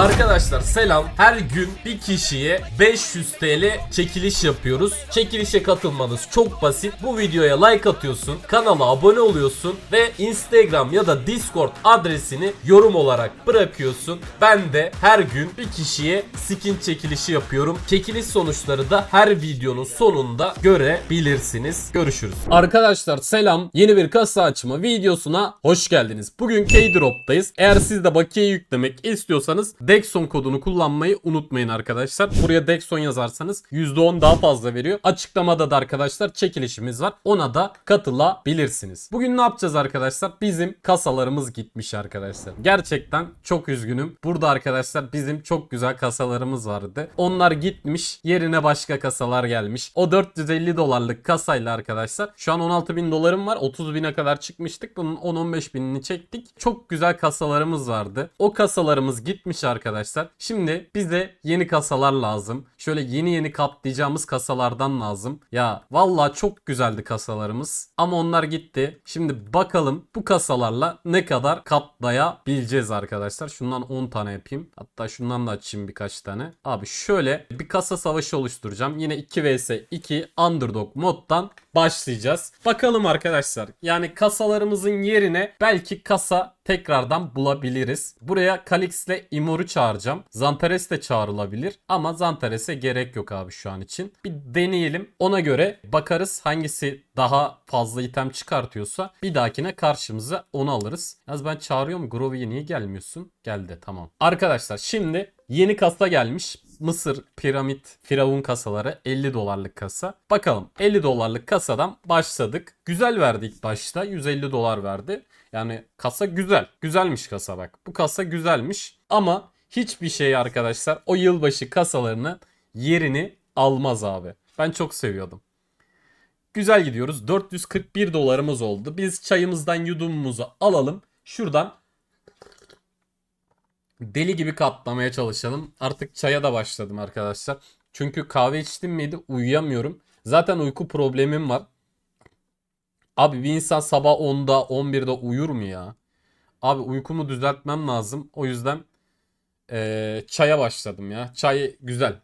Arkadaşlar selam. Her gün bir kişiye 500 TL çekiliş yapıyoruz. Çekilişe katılmanız çok basit. Bu videoya like atıyorsun, kanala abone oluyorsun ve Instagram ya da Discord adresini yorum olarak bırakıyorsun. Ben de her gün bir kişiye skin çekilişi yapıyorum. Çekiliş sonuçları da her videonun sonunda görebilirsiniz. Görüşürüz. Arkadaşlar selam. Yeni bir kasa açma videosuna hoş geldiniz. Bugün K-Drop'tayız. Eğer siz de bakiye yüklemek istiyorsanız Dexon kodunu kullanmayı unutmayın arkadaşlar. Buraya Dexon yazarsanız %10 daha fazla veriyor. Açıklamada da arkadaşlar çekilişimiz var. Ona da katılabilirsiniz. Bugün ne yapacağız arkadaşlar? Bizim kasalarımız gitmiş arkadaşlar. Gerçekten çok üzgünüm. Burada arkadaşlar bizim çok güzel kasalarımız vardı. Onlar gitmiş. Yerine başka kasalar gelmiş. O 450 dolarlık kasayla arkadaşlar. Şu an 16 bin dolarım var. 30 bine kadar çıkmıştık. Bunun 10-15 binini çektik. Çok güzel kasalarımız vardı. O kasalarımız gitmiş arkadaşlar. Şimdi bize yeni kasalar lazım. Şöyle yeni yeni kaplayacağımız kasalardan lazım. Ya vallahi çok güzeldi kasalarımız. Ama onlar gitti. Şimdi bakalım bu kasalarla ne kadar kaplayabileceğiz arkadaşlar. Şundan 10 tane yapayım. Hatta şundan da açayım birkaç tane. Abi şöyle bir kasa savaşı oluşturacağım. Yine 2 vs 2 underdog moddan başlayacağız. Bakalım arkadaşlar. Yani kasalarımızın yerine belki kasa tekrardan bulabiliriz. Buraya Kalix ile Imor'u çağıracağım. Zantares de çağrılabilir ama Zantares'e gerek yok abi şu an için. Bir deneyelim. Ona göre bakarız hangisi daha fazla item çıkartıyorsa bir dahakine karşımıza onu alırız. Yalnız ben çağırıyorum. Grovy'ye niye gelmiyorsun? Geldi tamam. Arkadaşlar şimdi yeni kasa gelmiş. Mısır piramit firavun kasaları 50 dolarlık kasa. Bakalım 50 dolarlık kasadan başladık. Güzel verdi ilk başta 150 dolar verdi. Yani kasa güzel. Güzelmiş kasa bak. Bu kasa güzelmiş ama hiçbir şey arkadaşlar o yılbaşı kasalarının yerini almaz abi. Ben çok seviyordum. Güzel gidiyoruz. 441 dolarımız oldu. Biz çayımızdan yudumumuzu alalım. Şuradan deli gibi katlamaya çalışalım. Artık çaya da başladım arkadaşlar. Çünkü kahve içtim miydi uyuyamıyorum. Zaten uyku problemim var. Abi bir insan sabah 10'da 11'de uyur mu ya? Abi uykumu düzeltmem lazım. O yüzden ee, çaya başladım ya. Çay güzel.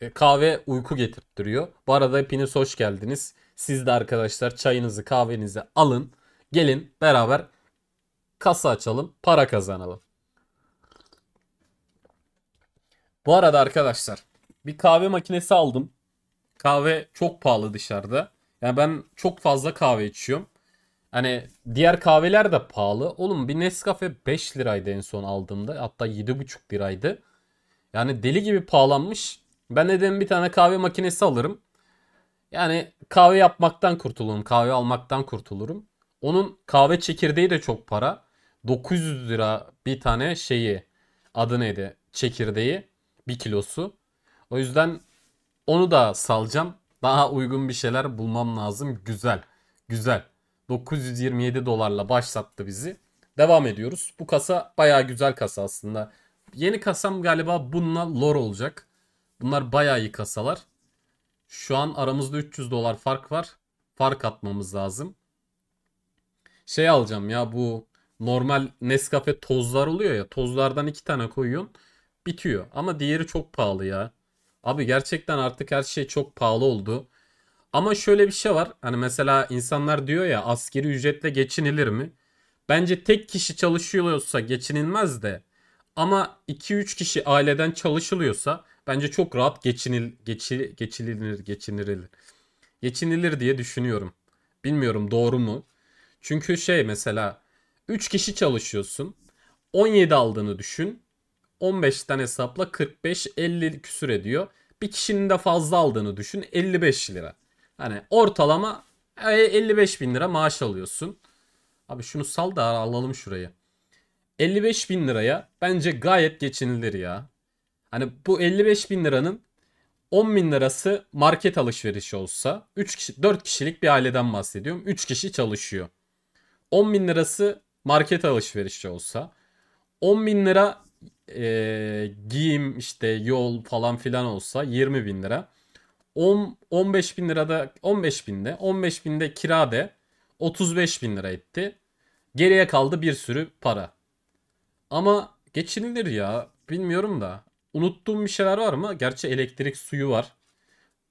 E, kahve uyku getirttiriyor. Bu arada hepiniz hoş geldiniz. Siz de arkadaşlar çayınızı kahvenizi alın. Gelin beraber kasa açalım. Para kazanalım. Bu arada arkadaşlar bir kahve makinesi aldım. Kahve çok pahalı dışarıda. Yani ben çok fazla kahve içiyorum. Hani diğer kahveler de pahalı. Oğlum bir Nescafe 5 liraydı en son aldığımda. Hatta 7,5 liraydı. Yani deli gibi pahalanmış. Ben neden bir tane kahve makinesi alırım. Yani kahve yapmaktan kurtulurum. Kahve almaktan kurtulurum. Onun kahve çekirdeği de çok para. 900 lira bir tane şeyi. Adı neydi? Çekirdeği. Bir kilosu. O yüzden onu da salacağım. Daha uygun bir şeyler bulmam lazım. Güzel. Güzel. 927 dolarla başlattı bizi. Devam ediyoruz. Bu kasa baya güzel kasa aslında. Yeni kasam galiba bununla lore olacak. Bunlar baya iyi kasalar. Şu an aramızda 300 dolar fark var. Fark atmamız lazım. Şey alacağım ya bu normal Nescafe tozlar oluyor ya. Tozlardan iki tane koyuyorsun. Bitiyor. Ama diğeri çok pahalı ya. Abi gerçekten artık her şey çok pahalı oldu. Ama şöyle bir şey var. Hani mesela insanlar diyor ya askeri ücretle geçinilir mi? Bence tek kişi çalışıyorsa geçinilmez de. Ama 2-3 kişi aileden çalışılıyorsa bence çok rahat geçinil, geçi, geçinilir, geçinilir. Geçinilir diye düşünüyorum. Bilmiyorum doğru mu? Çünkü şey mesela 3 kişi çalışıyorsun. 17 aldığını düşün. 15'ten hesapla 45 50 küsür ediyor. Bir kişinin de fazla aldığını düşün 55 lira. Hani ortalama 55 bin lira maaş alıyorsun. Abi şunu sal da alalım şurayı. 55 bin liraya bence gayet geçinilir ya. Hani bu 55 bin liranın 10 bin lirası market alışverişi olsa 3 kişi 4 kişilik bir aileden bahsediyorum. 3 kişi çalışıyor. 10 bin lirası market alışverişi olsa 10 bin lira e, giyim işte yol falan filan olsa 20 bin lira. 10, 15 bin lirada 15 binde 15 binde kira de 35 bin lira etti. Geriye kaldı bir sürü para. Ama geçinilir ya. bilmiyorum da. Unuttuğum bir şeyler var mı? Gerçi elektrik suyu var.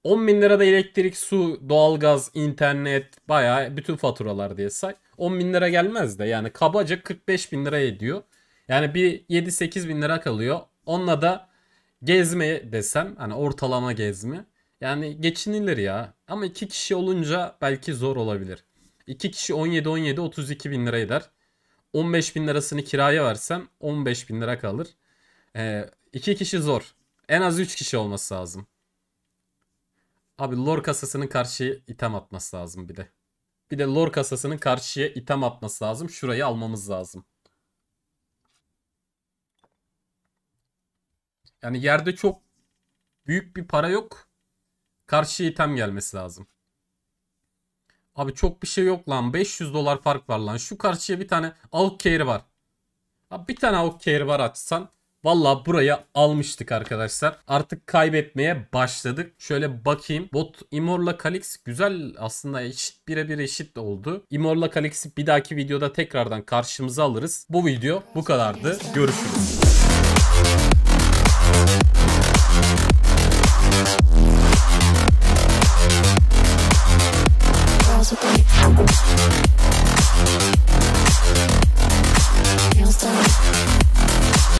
10 bin lirada elektrik, su, doğalgaz, internet bayağı bütün faturalar diye say. 10 bin lira gelmez de yani kabaca 45 bin lira ediyor. Yani bir 7-8 bin lira kalıyor. Onunla da gezme desem hani ortalama gezme. Yani geçinilir ya. Ama iki kişi olunca belki zor olabilir. İki kişi 17-17 32 bin lira eder. 15 bin lirasını kiraya versem 15 bin lira kalır. Ee, iki kişi zor. En az 3 kişi olması lazım. Abi lor kasasının karşıya item atması lazım bir de. Bir de lor kasasının karşıya item atması lazım. Şurayı almamız lazım. Yani yerde çok büyük bir para yok. Karşıya item gelmesi lazım. Abi çok bir şey yok lan. 500 dolar fark var lan. Şu karşıya bir tane AUK carry var. Abi bir tane AUK carry var açsan. Valla burayı almıştık arkadaşlar. Artık kaybetmeye başladık. Şöyle bakayım. Bot Immorla Kalix güzel aslında eşit birebir eşit oldu. Immorla Kalix'i bir dahaki videoda tekrardan karşımıza alırız. Bu video bu kadardı. Görüşürüz.